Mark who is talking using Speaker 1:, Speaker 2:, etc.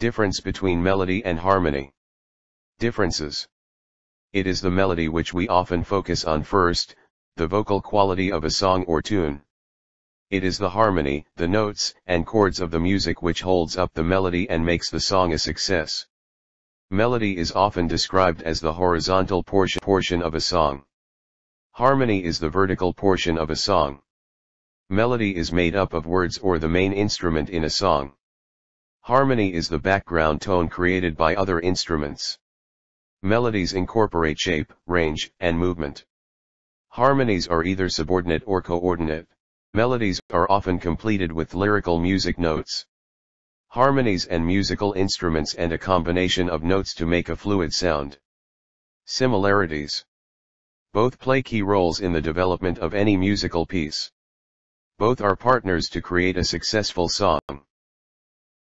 Speaker 1: Difference between melody and harmony. Differences. It is the melody which we often focus on first, the vocal quality of a song or tune. It is the harmony, the notes and chords of the music which holds up the melody and makes the song a success. Melody is often described as the horizontal portion, of a song. Harmony is the vertical portion of a song. Melody is made up of words or the main instrument in a song. Harmony is the background tone created by other instruments. Melodies incorporate shape, range, and movement. Harmonies are either subordinate or coordinate. Melodies are often completed with lyrical music notes. Harmonies and musical instruments and a combination of notes to make a fluid sound. Similarities. Both play key roles in the development of any musical piece. Both are partners to create a successful song.